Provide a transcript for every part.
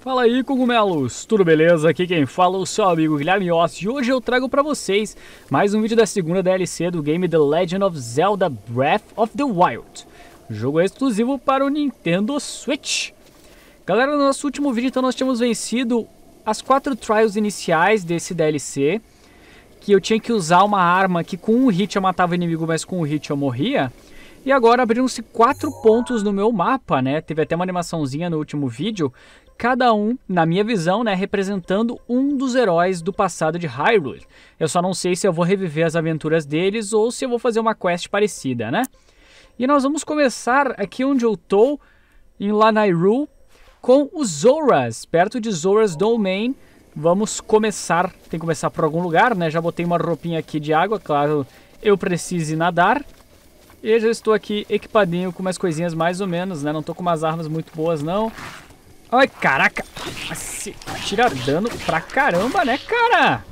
Fala aí, cogumelos! Tudo beleza? Aqui quem fala é o seu amigo Guilherme Ossi e hoje eu trago para vocês mais um vídeo da segunda DLC do game The Legend of Zelda Breath of the Wild. Jogo exclusivo para o Nintendo Switch. Galera, no nosso último vídeo então nós tínhamos vencido as quatro trials iniciais desse DLC, que eu tinha que usar uma arma que com um hit eu matava o inimigo, mas com um hit eu morria. E agora abriram-se quatro pontos no meu mapa, né? Teve até uma animaçãozinha no último vídeo cada um, na minha visão, né, representando um dos heróis do passado de Hyrule. Eu só não sei se eu vou reviver as aventuras deles ou se eu vou fazer uma quest parecida, né? E nós vamos começar aqui onde eu tô, em Lanayru, com os Zoras, perto de Zora's Domain. Vamos começar, tem que começar por algum lugar, né? Já botei uma roupinha aqui de água, claro, eu precise nadar. E já estou aqui equipadinho com umas coisinhas mais ou menos, né? Não tô com umas armas muito boas, não. Ai, caraca. Nossa, tira dano pra caramba, né, cara?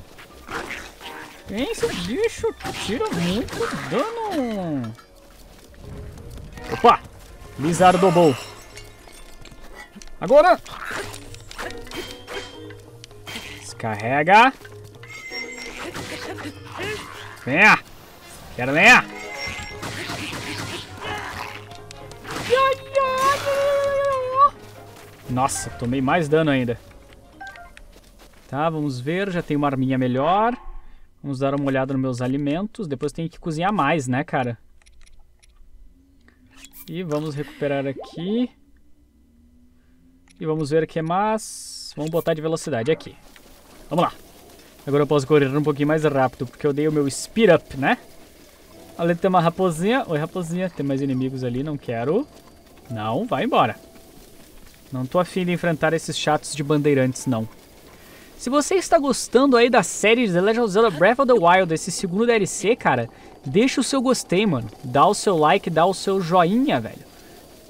Esse bicho tira muito dano. Opa! Blizzard Double. Agora! Descarrega. Venha! Quero venha! Nossa, tomei mais dano ainda. Tá, vamos ver. Já tem uma arminha melhor. Vamos dar uma olhada nos meus alimentos. Depois tem que cozinhar mais, né, cara? E vamos recuperar aqui. E vamos ver o que mais. Vamos botar de velocidade aqui. Vamos lá. Agora eu posso correr um pouquinho mais rápido, porque eu dei o meu speed up, né? Ali tem uma raposinha. Oi, raposinha. Tem mais inimigos ali, não quero. Não, vai embora. Não tô afim de enfrentar esses chatos de bandeirantes, não. Se você está gostando aí da série The Legend of Zelda Breath of the Wild, esse segundo DLC, cara, deixa o seu gostei, mano. Dá o seu like, dá o seu joinha, velho.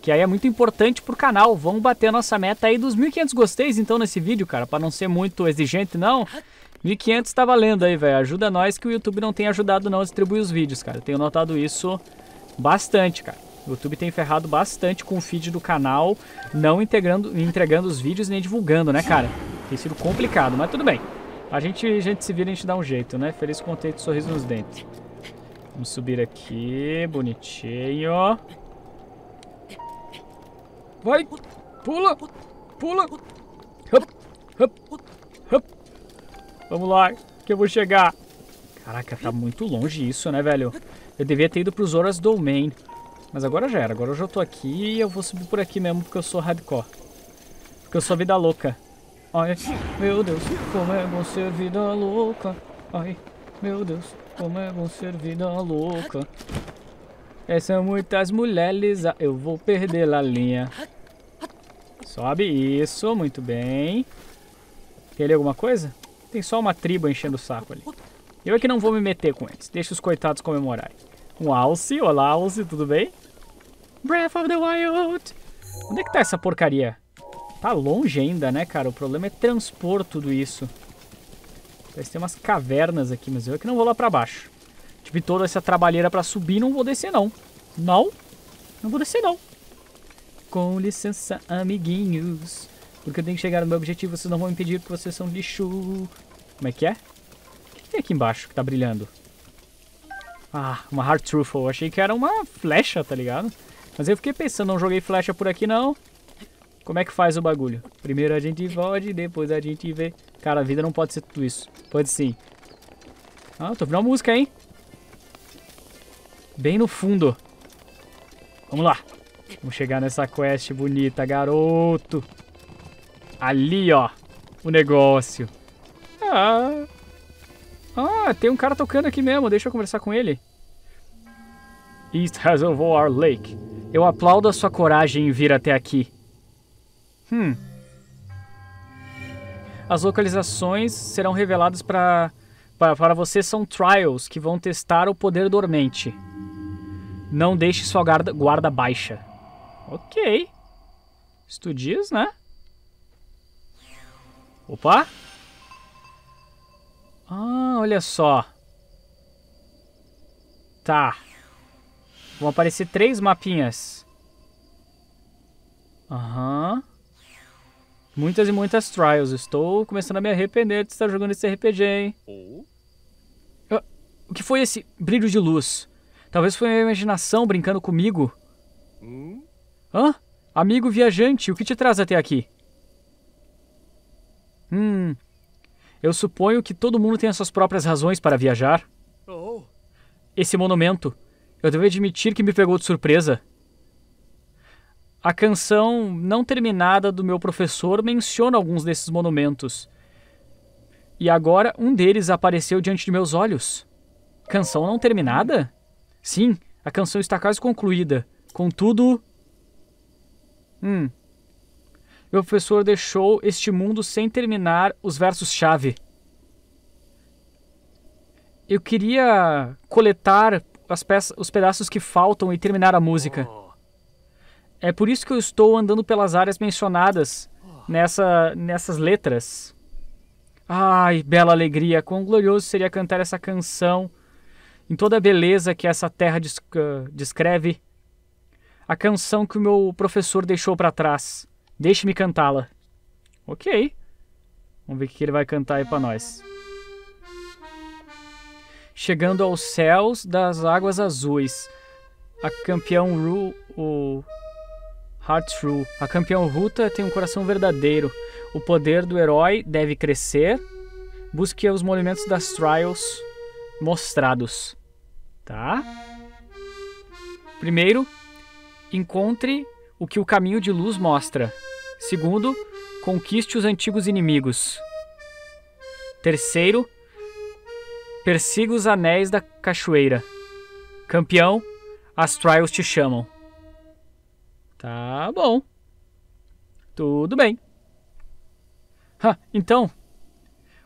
Que aí é muito importante pro canal. Vamos bater a nossa meta aí dos 1.500 gosteis, então, nesse vídeo, cara. Pra não ser muito exigente, não. 1.500 tá valendo aí, velho. Ajuda nós que o YouTube não tem ajudado não a distribuir os vídeos, cara. Tenho notado isso bastante, cara. O YouTube tem ferrado bastante com o feed do canal, não integrando, entregando os vídeos nem divulgando, né, cara? Tem sido complicado, mas tudo bem. A gente, a gente se vira, a gente dá um jeito, né? Feliz, contente, sorriso nos dentes. Vamos subir aqui, bonitinho. Vai! Pula! Pula! Hup, hup, hup. Vamos lá, que eu vou chegar. Caraca, tá muito longe isso, né, velho? Eu devia ter ido pro Zora's Domain. Mas agora já era, agora eu já tô aqui e eu vou subir por aqui mesmo porque eu sou hardcore. Porque eu sou vida louca. Ai, meu Deus, como é bom ser vida louca. Ai, meu Deus, como é bom ser vida louca. É, são muitas mulheres, eu vou perder a linha. Sobe, isso, muito bem. Tem ali alguma coisa? Tem só uma tribo enchendo o saco ali. Eu é que não vou me meter com eles, deixa os coitados comemorarem. Um Alce, olá Alce, tudo bem? Breath of the Wild. Onde é que tá essa porcaria? Tá longe ainda, né, cara? O problema é transpor tudo isso. Parece ter umas cavernas aqui, mas eu é que não vou lá pra baixo. Tive toda essa trabalheira pra subir, não vou descer não. Não, não vou descer não. Com licença, amiguinhos. Porque eu tenho que chegar no meu objetivo, vocês não vão impedir porque vocês são lixo. Como é que é? O que tem aqui embaixo que tá brilhando? Ah, uma Heart Truffle. Achei que era uma flecha, tá ligado? Mas eu fiquei pensando, não joguei flecha por aqui não. Como é que faz o bagulho? Primeiro a gente pode, depois a gente vê. Cara, a vida não pode ser tudo isso. Pode sim. Ah, tô ouvindo uma música, hein? Bem no fundo. Vamos lá. Vamos chegar nessa quest bonita, garoto. Ali, ó. O negócio. Ah... Ah, tem um cara tocando aqui mesmo, deixa eu conversar com ele. East Reservoir Lake. Eu aplaudo a sua coragem em vir até aqui. Hum. As localizações serão reveladas para para você são trials que vão testar o poder dormente. Não deixe sua guarda, guarda baixa. Ok. Estudios, né? Opa! Ah, olha só. Tá. Vão aparecer três mapinhas. Aham. Muitas e muitas trials. Estou começando a me arrepender de estar jogando esse RPG, hein? Ah, O que foi esse brilho de luz? Talvez foi a minha imaginação brincando comigo. Hã? Amigo viajante, o que te traz até aqui? Hum. Eu suponho que todo mundo tem as suas próprias razões para viajar. Esse monumento. Eu devo admitir que me pegou de surpresa. A canção não terminada do meu professor menciona alguns desses monumentos. E agora um deles apareceu diante de meus olhos. Canção não terminada? Sim, a canção está quase concluída. Contudo. Hum. Meu professor deixou este mundo sem terminar os versos-chave. Eu queria coletar as peças, os pedaços que faltam e terminar a música. É por isso que eu estou andando pelas áreas mencionadas nessa, nessas letras. Ai, bela alegria! Quão glorioso seria cantar essa canção em toda a beleza que essa terra desc- descreve. A canção que o meu professor deixou para trás. Deixe-me cantá-la. Ok. Vamos ver o que ele vai cantar aí para nós. Chegando aos céus das águas azuis. A campeão Ru, o Heart True. A campeão Ruta tem um coração verdadeiro. O poder do herói deve crescer. Busque os monumentos das trials mostrados. Tá? Primeiro, encontre o que o caminho de luz mostra. Segundo, conquiste os antigos inimigos. Terceiro, persiga os anéis da cachoeira. Campeão, as trials te chamam. Tá bom. Tudo bem. Ah, então,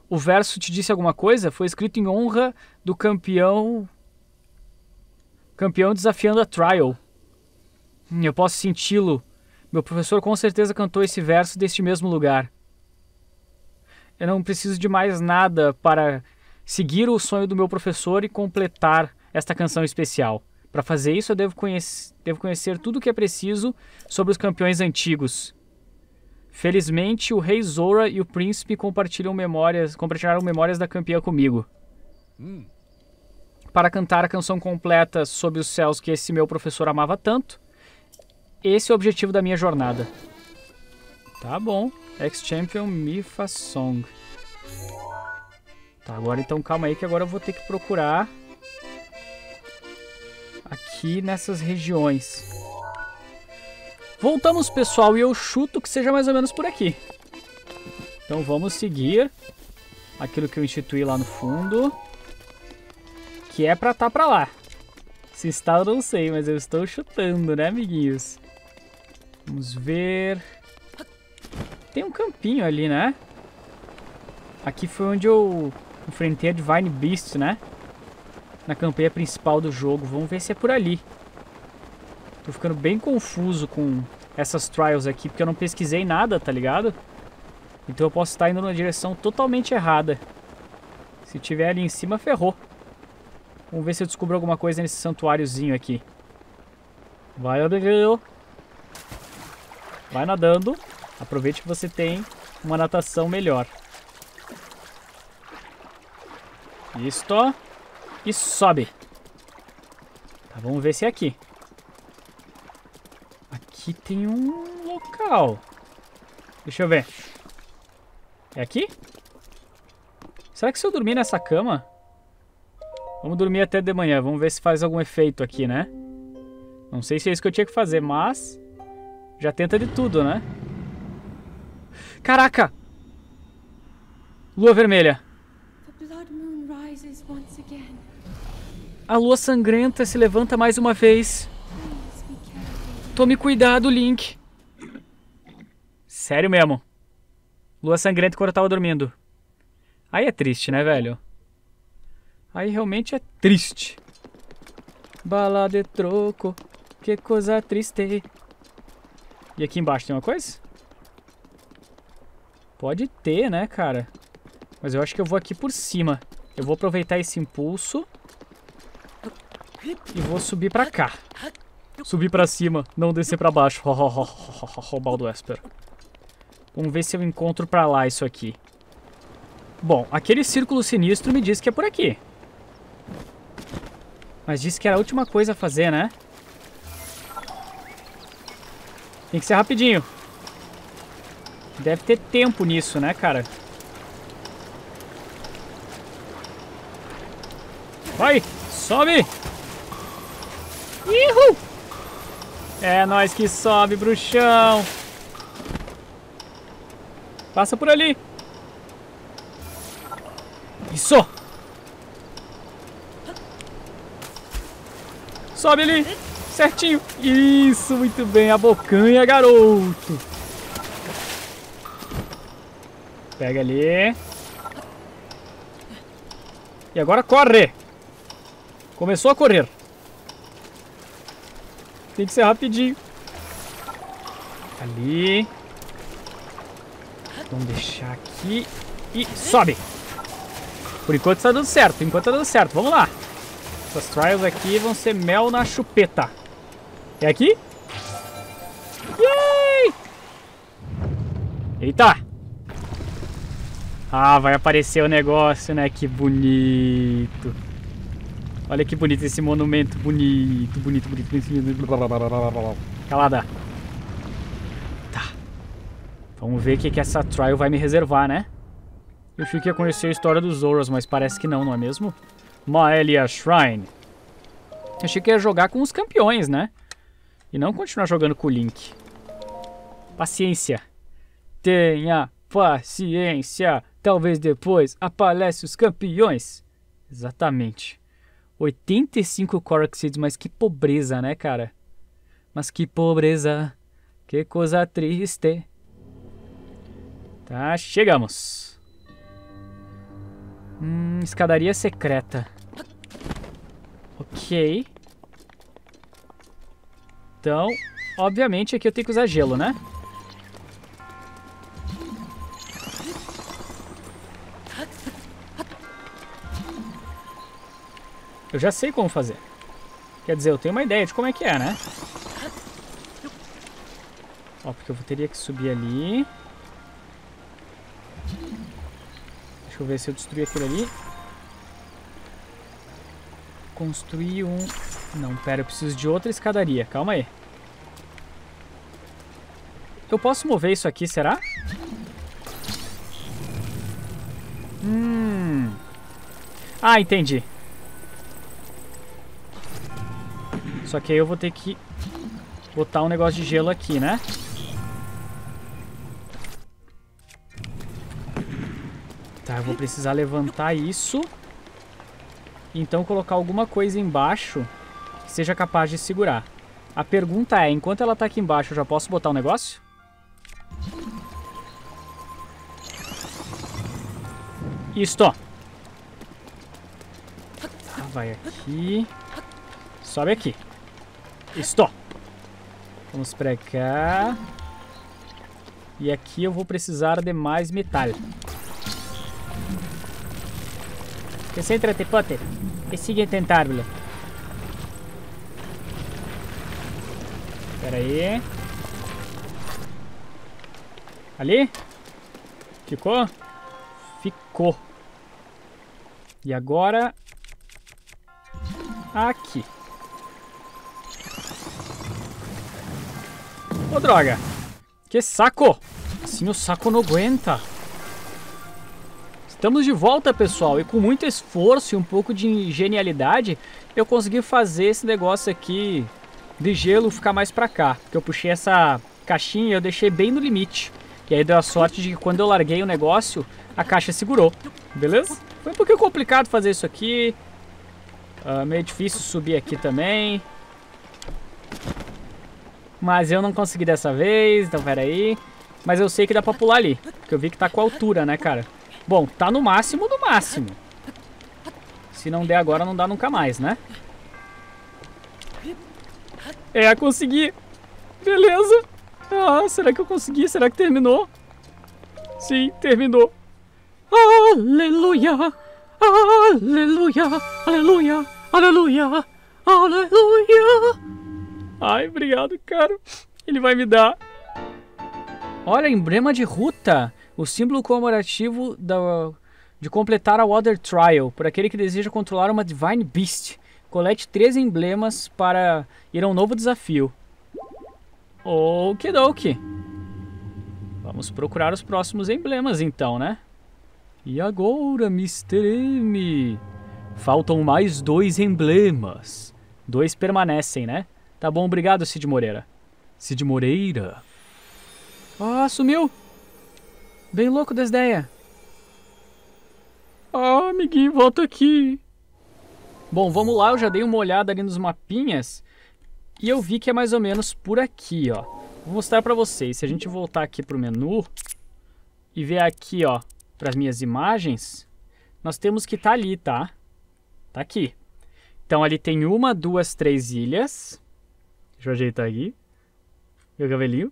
o verso te disse alguma coisa? Foi escrito em honra do campeão. Campeão desafiando a trial. Hum, Eu posso senti-lo. Meu professor com certeza cantou esse verso deste mesmo lugar. Eu não preciso de mais nada para seguir o sonho do meu professor e completar esta canção especial. Para fazer isso, eu devo, conhec devo conhecer tudo o que é preciso sobre os campeões antigos. Felizmente, o rei Zora e o príncipe compartilham memórias, compartilharam memórias da campeã comigo. Para cantar a canção completa sobre os céus que esse meu professor amava tanto, esse é o objetivo da minha jornada. Tá bom. Ex-Champion Mifa Song. Tá, agora então calma aí que agora eu vou ter que procurar aqui nessas regiões. Voltamos, pessoal, e eu chuto que seja mais ou menos por aqui. Então vamos seguir aquilo que eu instituí lá no fundo, que é pra tá pra lá. Se está eu não sei, mas eu estou chutando, né, amiguinhos? Vamos ver. Tem um campinho ali, né? Aqui foi onde eu enfrentei a Divine Beast, né? Na campanha principal do jogo. Vamos ver se é por ali. Tô ficando bem confuso com essas trials aqui, porque eu não pesquisei nada, tá ligado? Então eu posso estar indo numa direção totalmente errada. Se tiver ali em cima, ferrou. Vamos ver se eu descubro alguma coisa nesse santuáriozinho aqui. Vai, Adriel. Vai nadando. Aproveite que você tem uma natação melhor. Isto. E sobe. Tá, vamos ver se é aqui. Aqui tem um local. Deixa eu ver. É aqui? Será que se eu dormir nessa cama... Vamos dormir até de manhã. Vamos ver se faz algum efeito aqui, né? Não sei se é isso que eu tinha que fazer, mas... Já tenta de tudo, né? Caraca! Lua vermelha. A lua sangrenta se levanta mais uma vez. Tome cuidado, Link. Sério mesmo. Lua sangrenta quando eu tava dormindo. Aí é triste, né, velho? Aí realmente é triste. Bala de troco, que coisa triste. E aqui embaixo tem uma coisa? Pode ter, né, cara? Mas eu acho que eu vou aqui por cima. Eu vou aproveitar esse impulso. E vou subir pra cá. Subir pra cima, não descer pra baixo. Baldo Esper. Vamos ver se eu encontro pra lá isso aqui. Bom, aquele círculo sinistro me diz que é por aqui. Mas disse que era a última coisa a fazer, né? Tem que ser rapidinho. Deve ter tempo nisso, né, cara? Vai! Sobe! Ihu! É nós que sobe, bruxão! Passa por ali! Isso! Sobe ali! Certinho! Isso, muito bem! A bocanha, garoto! Pega ali. E agora corre! Começou a correr. Tem que ser rapidinho. Ali. Vamos deixar aqui. E sobe. Por enquanto está dando certo. Por enquanto está dando certo. Vamos lá. Essas trials aqui vão ser mel na chupeta. É aqui? Yay! Eita! Ah, vai aparecer o negócio, né? Que bonito. Olha que bonito esse monumento. Bonito, bonito, bonito. bonito. Calada. Tá. Vamos ver o que, que essa trial vai me reservar, né? Eu achei que ia conhecer a história dos Zoras, mas parece que não, não é mesmo? Maelia Shrine. Achei que ia jogar com os campeões, né? E não continuar jogando com o Link. Paciência. Tenha paciência. Talvez depois aparece os campeões. Exatamente. 85 Korok Seeds, mas que pobreza, né, cara? Mas que pobreza. Que coisa triste. Tá, chegamos. Hum, escadaria secreta. Ok. Então, obviamente aqui eu tenho que usar gelo, né? Eu já sei como fazer. Quer dizer, eu tenho uma ideia de como é que é, né? Ó, porque eu teria que subir ali. Deixa eu ver se eu destruir aquilo ali. Construir um... Não, pera, eu preciso de outra escadaria. Calma aí. Eu posso mover isso aqui, será? Hum... Ah, entendi. Só que aí eu vou ter que botar um negócio de gelo aqui, né? Tá, eu vou precisar levantar isso. Então colocar alguma coisa embaixo seja capaz de segurar. A pergunta é, enquanto ela tá aqui embaixo, eu já posso botar um negócio? Isto. Tá, vai aqui. Sobe aqui. Estou. Vamos pra cá. E aqui eu vou precisar de mais metal. Concéntrate, Potter. E siga tentárbolo. Espera aí. Ali? Ficou? Ficou. E agora... Aqui. Ô, droga. Que saco. Assim o saco não aguenta. Estamos de volta, pessoal. E com muito esforço e um pouco de genialidade, eu consegui fazer esse negócio aqui de gelo ficar mais pra cá. Porque eu puxei essa caixinha e eu deixei bem no limite. E aí deu a sorte de que quando eu larguei o negócio, a caixa segurou. Beleza? Foi um pouquinho complicado fazer isso aqui. Uh, meio difícil subir aqui também. Mas eu não consegui dessa vez, então peraí. Mas eu sei que dá pra pular ali. Porque eu vi que tá com altura, né, cara? Bom, tá no máximo do máximo. Se não der agora, não dá nunca mais, né? É, consegui. Beleza. Ah, será que eu consegui? Será que terminou? Sim, terminou. Aleluia. Aleluia. Aleluia. Aleluia. Aleluia. Ai, obrigado, cara. Ele vai me dar. Olha, emblema de ruta. O símbolo comemorativo da, de completar a Water Trial. Por aquele que deseja controlar uma Divine Beast. Colete três emblemas para ir a um novo desafio. Okidoki. Vamos procurar os próximos emblemas então, né? E agora, Mr. M? Faltam mais dois emblemas. Dois permanecem, né? Tá bom, obrigado, Cid Moreira. Cid Moreira. Ah, sumiu. Bem louco das ideias. Ah, amiguinho, volta aqui. Bom, vamos lá, eu já dei uma olhada ali nos mapinhas e eu vi que é mais ou menos por aqui, ó. Vou mostrar pra vocês. Se a gente voltar aqui pro menu e ver aqui, ó, pras minhas imagens, nós temos que tá ali, tá? Tá aqui. Então ali tem uma, duas, três ilhas. Deixa eu ajeitar aqui. Meu cabelinho.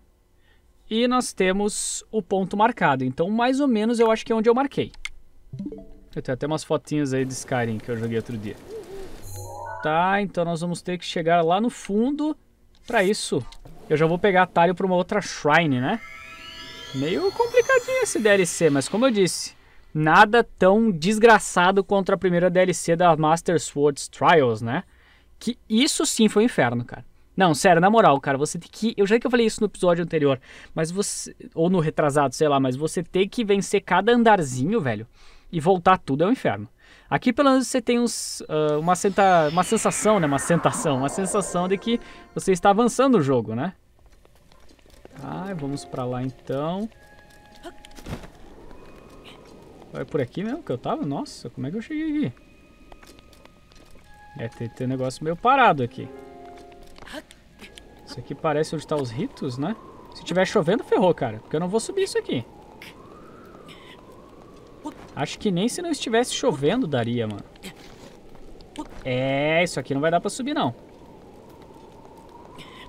E nós temos o ponto marcado. Então mais ou menos eu acho que é onde eu marquei. Eu tenho até umas fotinhas aí de Skyrim que eu joguei outro dia. Tá, então nós vamos ter que chegar lá no fundo. Pra isso, eu já vou pegar atalho pra uma outra shrine, né? Meio complicadinho esse DLC, mas como eu disse, nada tão desgraçado contra a primeira DLC da Master Swords Trials, né? Que isso sim foi um inferno, cara. Não, sério, na moral, cara, você tem que. Eu já que eu falei isso no episódio anterior, mas você. Ou no retrasado, sei lá, mas você tem que vencer cada andarzinho, velho. E voltar tudo é um inferno. Aqui pelo menos você tem uns, uh, uma, senta, uma sensação, né? Uma sentação, uma sensação de que você está avançando o jogo, né? Ah, vamos pra lá então. Vai por aqui mesmo que eu tava? Nossa, como é que eu cheguei aqui? É, tem, tem um negócio meio parado aqui. Isso aqui parece onde tá os ritos, né? Se tiver chovendo, ferrou, cara. Porque eu não vou subir isso aqui. Acho que nem se não estivesse chovendo daria, mano. É, isso aqui não vai dar pra subir, não.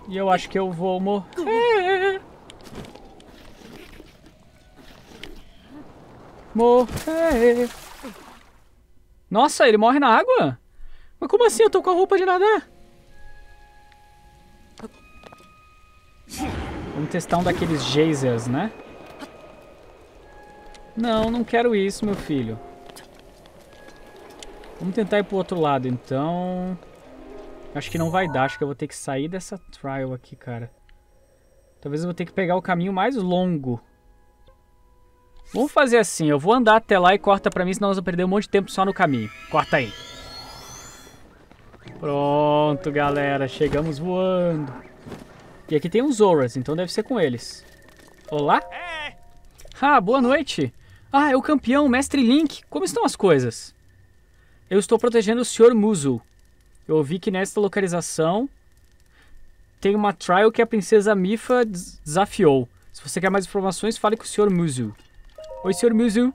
E eu acho que eu vou morrer. Morrer. Nossa, ele morre na água? Mas como assim? Eu tô com a roupa de nadar. Vamos testar um daqueles geysers, né? Não, não quero isso, meu filho. Vamos tentar ir pro outro lado, então... Acho que não vai dar, acho que eu vou ter que sair dessa trial aqui, cara. Talvez eu vou ter que pegar o caminho mais longo. Vamos fazer assim, eu vou andar até lá e corta pra mim, senão nós vamos perder um monte de tempo só no caminho. Corta aí. Pronto, galera, chegamos voando. E aqui tem uns Zoras, então deve ser com eles. Olá? Ah, boa noite. Ah, é o campeão, Mestre Link. Como estão as coisas? Eu estou protegendo o Sr. Muzu. Eu ouvi que nesta localização tem uma trial que a princesa Mifa desafiou. Se você quer mais informações, fale com o Sr. Muzu. Oi, Sr. Muzu.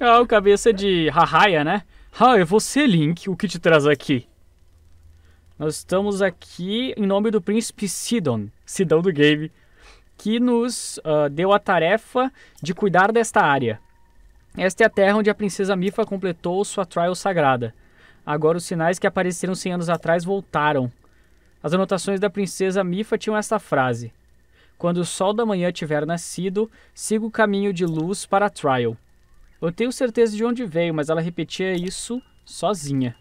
Ah, o cabeça de Rahaya, né? Ah, é você, Link. O que te traz aqui? Nós estamos aqui em nome do príncipe Sidon, Sidão do game, que nos uh, deu a tarefa de cuidar desta área. Esta é a terra onde a princesa Mifa completou sua trial sagrada. Agora os sinais que apareceram 100 anos atrás voltaram. As anotações da princesa Mifa tinham esta frase: Quando o sol da manhã tiver nascido, siga o caminho de luz para a trial. Eu tenho certeza de onde veio, mas ela repetia isso sozinha.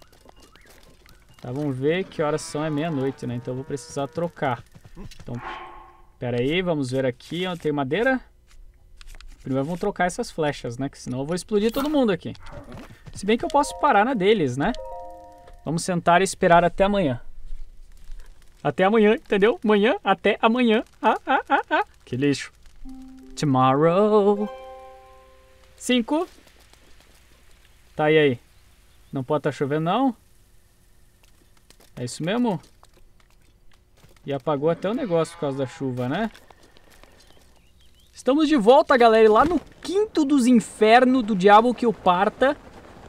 Tá, vamos ver que horas são, é meia-noite, né? Então eu vou precisar trocar. Então, Pera aí, vamos ver aqui tem madeira. Primeiro vamos trocar essas flechas, né? Que senão eu vou explodir todo mundo aqui. Se bem que eu posso parar na deles, né? Vamos sentar e esperar até amanhã. Até amanhã, entendeu? Amanhã, até amanhã. Ah, ah, ah, ah. Que lixo. Tomorrow. Cinco. Tá, e aí? Não pode estar tá chovendo, não? É isso mesmo? E apagou até o negócio por causa da chuva, né? Estamos de volta, galera. E lá no quinto dos infernos do diabo que o parta,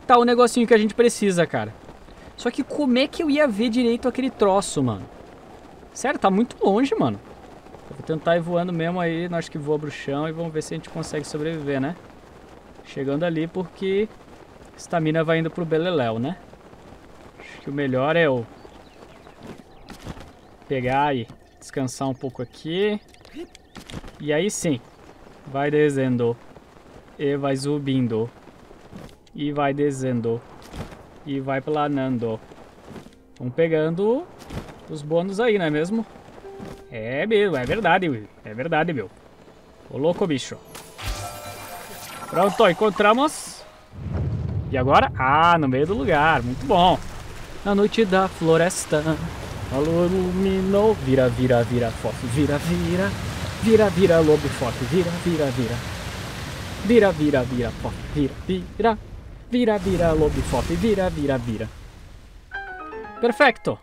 tá o negocinho que a gente precisa, cara. Só que como é que eu ia ver direito aquele troço, mano? Sério, tá muito longe, mano. Eu vou tentar ir voando mesmo aí, nós que voa pro chão e vamos ver se a gente consegue sobreviver, né? Chegando ali porque estamina vai indo pro Beleléu, né? Acho que o melhor é o pegar e descansar um pouco aqui. E aí sim, vai descendo. E vai subindo. E vai descendo. E vai planando. Vamos pegando os bônus aí, não é mesmo? É mesmo, é verdade. É verdade, meu. Ô louco, bicho. Pronto, encontramos. E agora? Ah, no meio do lugar. Muito bom. Na noite da floresta, a lua iluminou. Vira, vira, vira, forte. Vira, vira. Vira, vira, lobo forte. Vira, vira, vira. Vira, vira, vira, forte. Vira, vira. Vira, vira, lobo forte. Vira, vira, vira. Perfeito.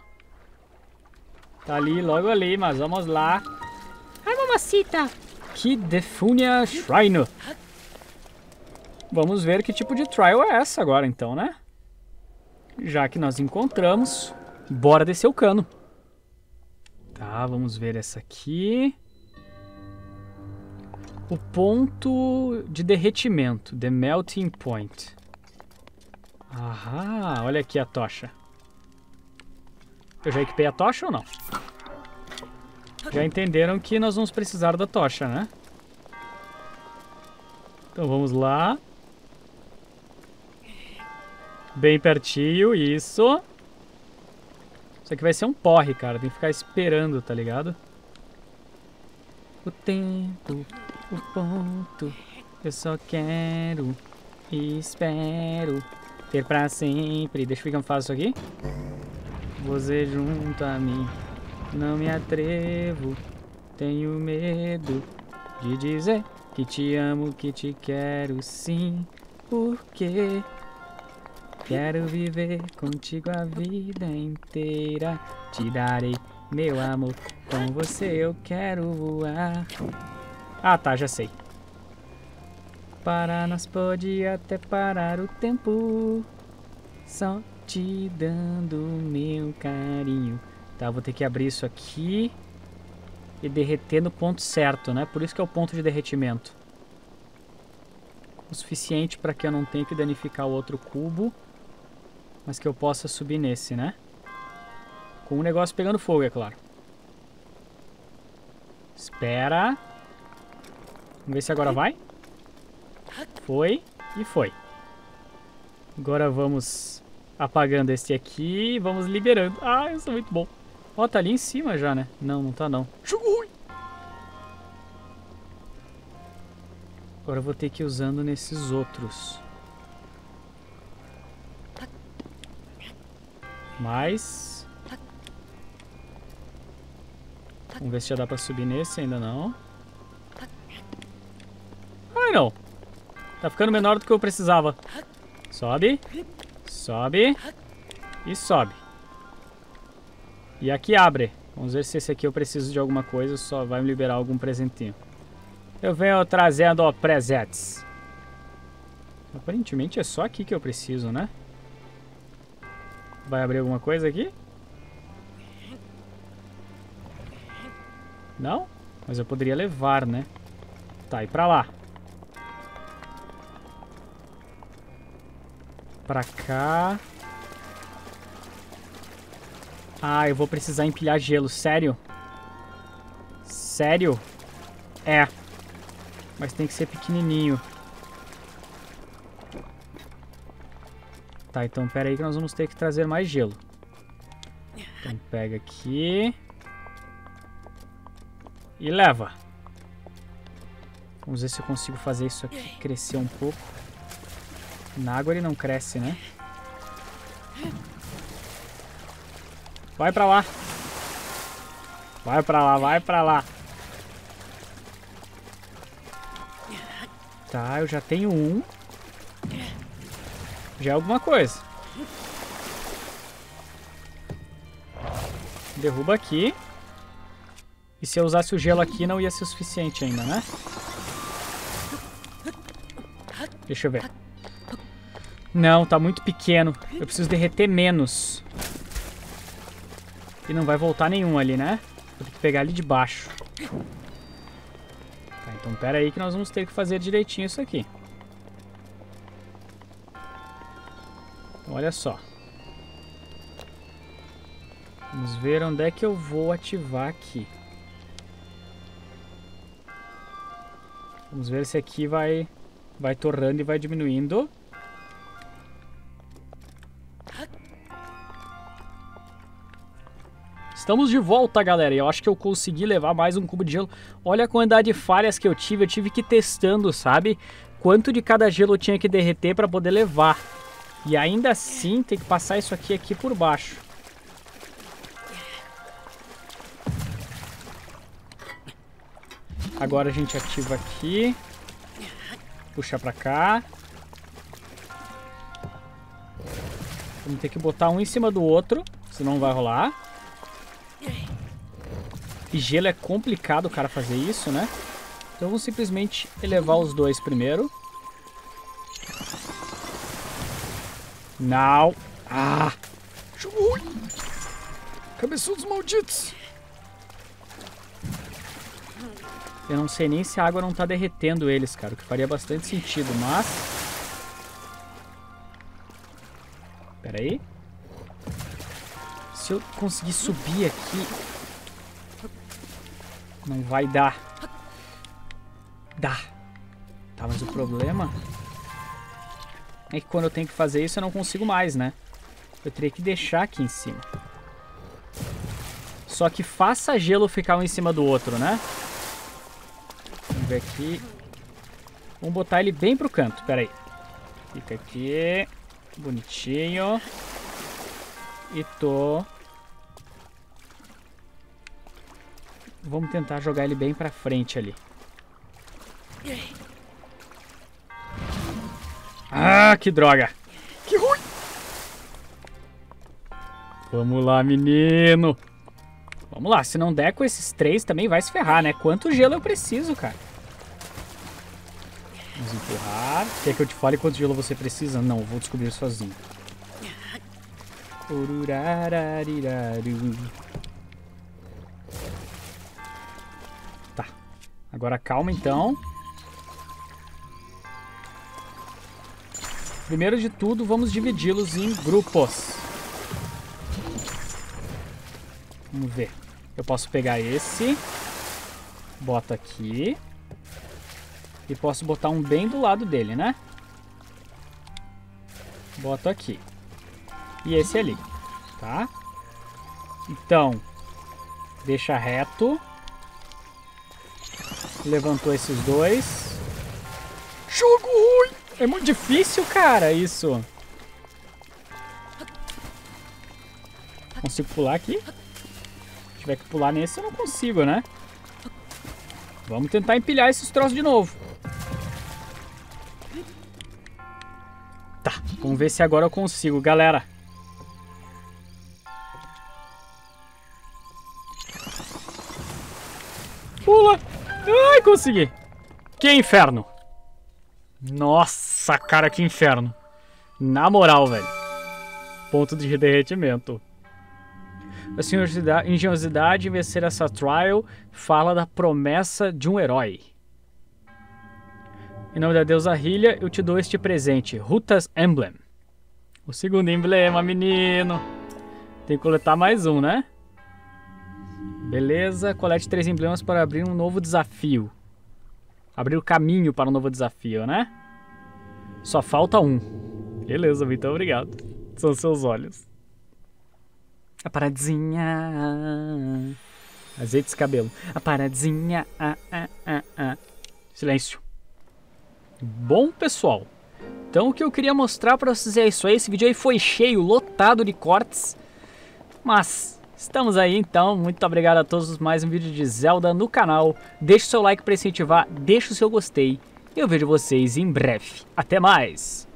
Tá ali, logo ali, mas vamos lá. Ai, mamacita! Que Defunia Shrine. Vamos ver que tipo de trial é essa agora então, né? Já que nós encontramos, bora descer o cano. Tá, vamos ver essa aqui. O ponto de derretimento, the melting point. Aham, olha aqui a tocha. Eu já equipei a tocha ou não? Já entenderam que nós vamos precisar da tocha, né? Então vamos lá. Bem pertinho, isso. Isso aqui vai ser um porre, cara. Tem que ficar esperando, tá ligado? O tempo, o ponto. Eu só quero e espero ter pra sempre. Deixa eu ver como faço isso aqui. Você junto a mim. Não me atrevo. Tenho medo de dizer que te amo, que te quero sim. Porque quero viver contigo a vida inteira. Te darei meu amor. Com você eu quero voar. Ah, tá, já sei. Para nós pode até parar o tempo. Só te dando meu carinho. Tá, vou ter que abrir isso aqui e derreter no ponto certo, né? Por isso que é o ponto de derretimento. O suficiente para que eu não tenha que danificar o outro cubo, mas que eu possa subir nesse, né? Com o negócio pegando fogo, é claro. Espera. Vamos ver se agora vai. Foi e foi. Agora vamos apagando este aqui e vamos liberando. Ah, eu sou muito bom. Ó, oh, tá ali em cima já, né? Não, não tá não. Agora eu vou ter que ir usando nesses outros. Mais. Vamos ver se já dá pra subir nesse, ainda não. Ai, não. Tá ficando menor do que eu precisava. Sobe. Sobe. E sobe. E aqui abre. Vamos ver se esse aqui eu preciso de alguma coisa, só vai me liberar algum presentinho. Eu venho trazendo presentes. Aparentemente é só aqui que eu preciso, né? Vai abrir alguma coisa aqui? Não? Mas eu poderia levar, né? Tá, e pra lá. Pra cá. Ah, eu vou precisar empilhar gelo. Sério? Sério? É. Mas tem que ser pequenininho. Tá, então pera aí que nós vamos ter que trazer mais gelo. Então pega aqui. E leva. Vamos ver se eu consigo fazer isso aqui crescer um pouco. Na água ele não cresce, né? Vai pra lá. Vai pra lá, vai pra lá. Tá, eu já tenho um. Já é alguma coisa. Derruba aqui. E se eu usasse o gelo aqui não ia ser o suficiente ainda, né? Deixa eu ver. Não, tá muito pequeno. Eu preciso derreter menos. E não vai voltar nenhum ali, né? Vou ter que pegar ali de baixo. Tá, então pera aí que nós vamos ter que fazer direitinho isso aqui. Olha só. Vamos ver onde é que eu vou ativar aqui. Vamos ver se aqui vai, vai torrando e vai diminuindo. Estamos de volta, galera. Eu acho que eu consegui levar mais um cubo de gelo. Olha a quantidade de falhas que eu tive. Eu tive que ir testando, sabe? Quanto de cada gelo eu tinha que derreter para poder levar. E ainda assim, tem que passar isso aqui aqui por baixo. Agora a gente ativa aqui. Puxa pra cá. Vamos ter que botar um em cima do outro, senão não vai rolar. E gelo é complicado o cara fazer isso, né? Então vamos simplesmente elevar os dois primeiro. Não. Ah! Ui! Cabeçudos malditos! Eu não sei nem se a água não tá derretendo eles, cara. O que faria bastante sentido, mas... Pera aí. Se eu conseguir subir aqui... Não vai dar. Dá. Tá, mas o problema... É que quando eu tenho que fazer isso eu não consigo mais, né? Eu teria que deixar aqui em cima. Só que faça gelo ficar um em cima do outro, né? Vamos ver aqui. Vamos botar ele bem pro canto, pera aí. Fica aqui. Bonitinho. E tô... Vamos tentar jogar ele bem pra frente ali. Ah, que droga. Que ruim! Vamos lá, menino. Vamos lá, se não der com esses três também vai se ferrar, né? Quanto gelo eu preciso, cara? Vamos empurrar. Quer que eu te fale quanto gelo você precisa? Não, vou descobrir sozinho. Tá. Agora calma então. Primeiro de tudo, vamos dividi-los em grupos. Vamos ver. Eu posso pegar esse. Bota aqui. E posso botar um bem do lado dele, né? Boto aqui. E esse ali. Tá? Então, deixa reto. Levantou esses dois. Jogo ruim! É muito difícil, cara, isso. Consigo pular aqui? Se tiver que pular nesse, eu não consigo, né? Vamos tentar empilhar esses troços de novo. Tá, vamos ver se agora eu consigo, galera. Pula! Ai, consegui! Que inferno! Nossa, cara, que inferno. Na moral, velho. Ponto de derretimento. A engenhosidade em vencer essa trial fala da promessa de um herói. Em nome da deusa Hylia, eu te dou este presente, Rutas Emblem. O segundo emblema, menino. Tem que coletar mais um, né? Beleza, colete três emblemas para abrir um novo desafio. Abrir o caminho para um novo desafio, né? Só falta um. Beleza, muito obrigado. São seus olhos. A paradinha. Azeite de cabelo. A paradinha. Silêncio. Bom, pessoal. Então o que eu queria mostrar para vocês é isso aí. Esse vídeo aí foi cheio, lotado de cortes. Mas estamos aí então. Muito obrigado a todos. Mais um vídeo de Zelda no canal. Deixe o seu like para incentivar. Deixe o seu gostei. Eu vejo vocês em breve. Até mais!